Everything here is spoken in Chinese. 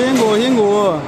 辛苦辛苦